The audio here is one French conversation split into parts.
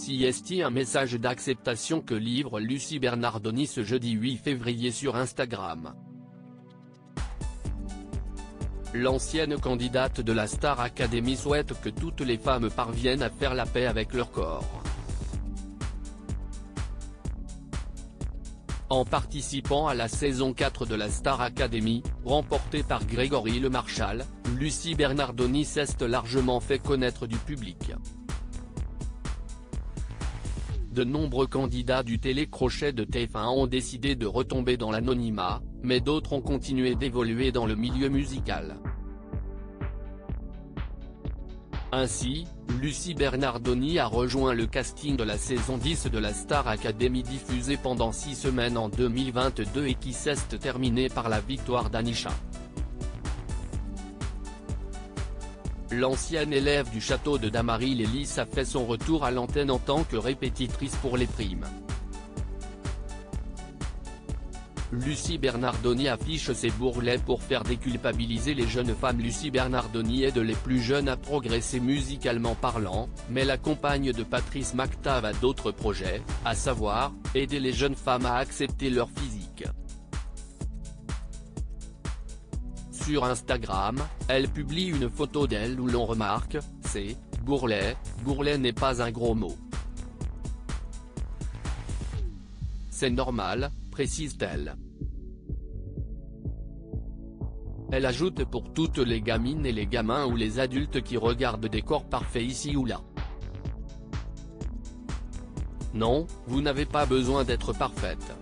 si est un message d'acceptation que livre Lucie Bernardoni ce jeudi 8 février sur Instagram. L'ancienne candidate de la Star Academy souhaite que toutes les femmes parviennent à faire la paix avec leur corps. En participant à la saison 4 de la Star Academy, remportée par Grégory Le Marchal, Lucie Bernardoni s'est largement fait connaître du public. De nombreux candidats du télécrochet de TF1 ont décidé de retomber dans l'anonymat, mais d'autres ont continué d'évoluer dans le milieu musical. Ainsi, Lucie Bernardoni a rejoint le casting de la saison 10 de la Star Academy diffusée pendant six semaines en 2022 et qui s'est terminée par la victoire d'Anisha. L'ancienne élève du château de Damary-Lélis a fait son retour à l'antenne en tant que répétitrice pour les primes. Lucie Bernardoni affiche ses bourrelets pour faire déculpabiliser les jeunes femmes Lucie Bernardoni est de les plus jeunes à progresser musicalement parlant, mais la compagne de Patrice McTav a d'autres projets, à savoir, aider les jeunes femmes à accepter leur physique. Sur Instagram, elle publie une photo d'elle où l'on remarque, c'est, bourrelet, bourrelet n'est pas un gros mot. C'est normal, précise-t-elle. Elle ajoute pour toutes les gamines et les gamins ou les adultes qui regardent des corps parfaits ici ou là. Non, vous n'avez pas besoin d'être parfaite.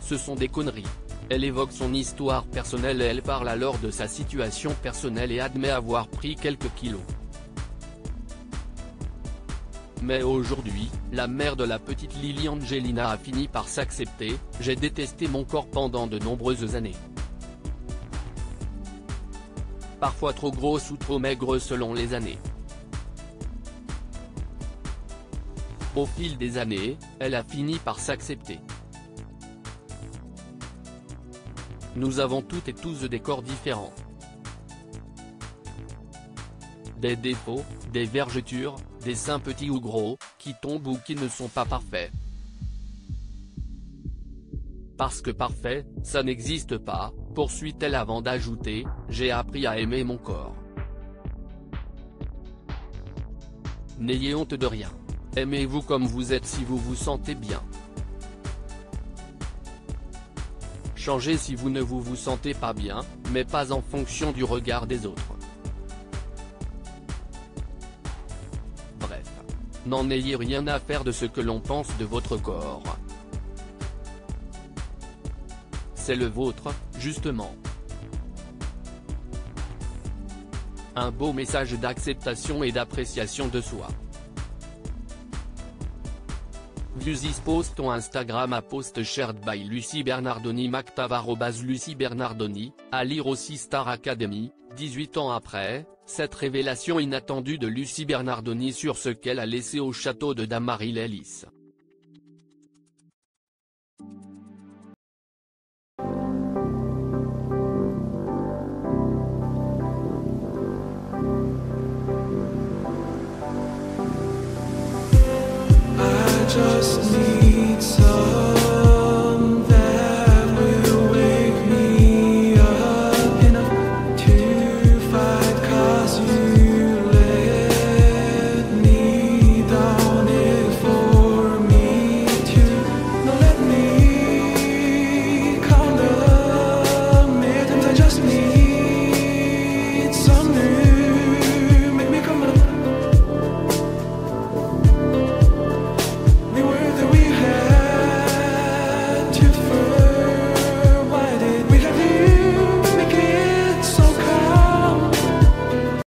Ce sont des conneries. Elle évoque son histoire personnelle et elle parle alors de sa situation personnelle et admet avoir pris quelques kilos. Mais aujourd'hui, la mère de la petite Lily Angelina a fini par s'accepter, j'ai détesté mon corps pendant de nombreuses années. Parfois trop grosse ou trop maigre selon les années. Au fil des années, elle a fini par s'accepter. Nous avons toutes et tous des corps différents. Des défauts, des vergetures, des seins petits ou gros, qui tombent ou qui ne sont pas parfaits. Parce que parfait, ça n'existe pas, poursuit-elle avant d'ajouter, j'ai appris à aimer mon corps. N'ayez honte de rien. Aimez-vous comme vous êtes si vous vous sentez bien. Si vous ne vous sentez pas bien, mais pas en fonction du regard des autres. N'en ayez rien à faire de ce que l'on pense de votre corps. C'est le vôtre, justement. Un beau message d'acceptation et d'appréciation de soi. Views post ton Instagram à post shared by Lucie Bernardoni Mactav Lucie Bernardoni, à lire aussi Star Academy, 18 ans après, cette révélation inattendue de Lucie Bernardoni sur ce qu'elle a laissé au château de Damary-Lélis. just need some